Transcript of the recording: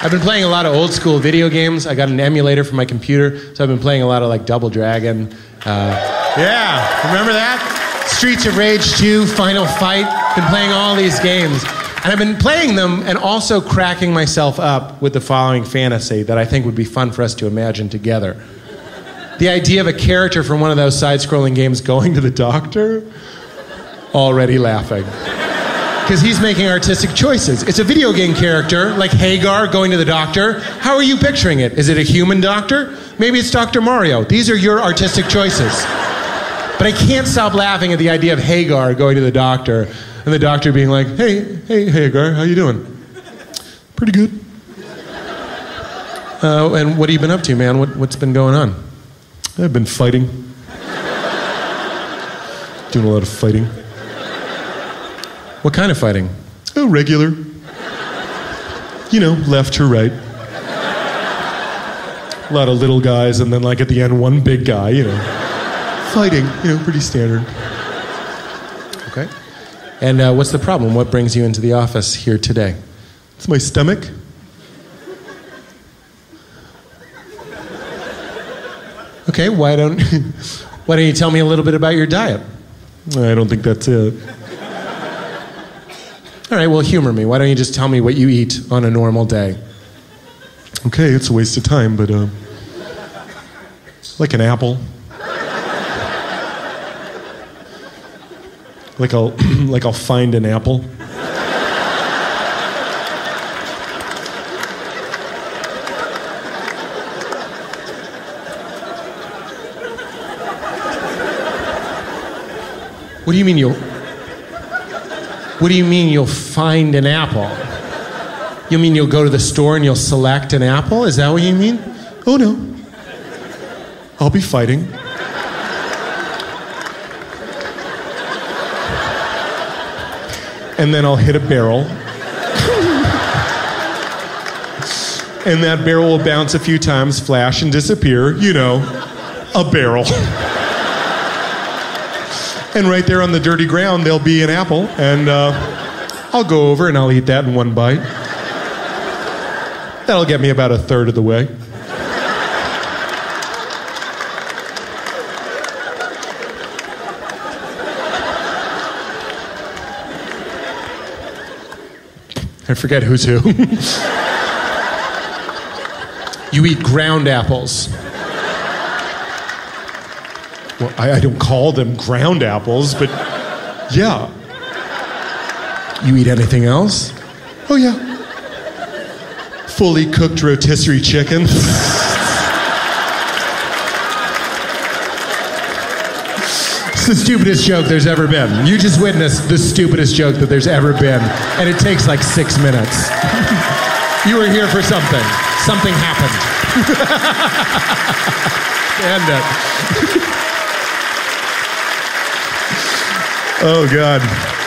I've been playing a lot of old school video games. I got an emulator for my computer, so I've been playing a lot of like Double Dragon. Uh, yeah, remember that? Streets of Rage 2, Final Fight. Been playing all these games. And I've been playing them and also cracking myself up with the following fantasy that I think would be fun for us to imagine together. The idea of a character from one of those side scrolling games going to the doctor, already laughing because he's making artistic choices. It's a video game character, like Haggar going to the doctor. How are you picturing it? Is it a human doctor? Maybe it's Dr. Mario. These are your artistic choices. But I can't stop laughing at the idea of Haggar going to the doctor and the doctor being like, "Hey, hey, Haggar, how you doing? Pretty good. Uh, and what have you been up to, man? What, what's been going on? I've been fighting. Doing a lot of fighting. What kind of fighting? Oh, regular. You know, left to right. A lot of little guys, and then, like, at the end, one big guy, you know. Fighting, you know, pretty standard. Okay. And uh, what's the problem? What brings you into the office here today? It's my stomach. Okay, why don't why don't you tell me a little bit about your diet? I don't think that's it. All right, well, humor me. Why don't you just tell me what you eat on a normal day? Okay, it's a waste of time, but uh, like an apple. Like I'll like I'll find an apple. What do you mean you'll What do you mean you'll find an apple? You mean you'll go to the store and you'll select an apple? Is that what you mean? Oh no. I'll be fighting. and then I'll hit a barrel. and that barrel will bounce a few times, flash, and disappear. You know, a barrel. And right there on the dirty ground, there'll be an apple, and uh, I'll go over and I'll eat that in one bite. That'll get me about a third of the way. I forget who's who. you eat ground apples. Well, I, I, don't call them ground apples, but yeah. You eat anything else? Oh, yeah. Fully cooked rotisserie chicken. It's the stupidest joke there's ever been. You just witnessed the stupidest joke that there's ever been, and it takes like six minutes. you were here for something. Something happened. End it. Oh, God.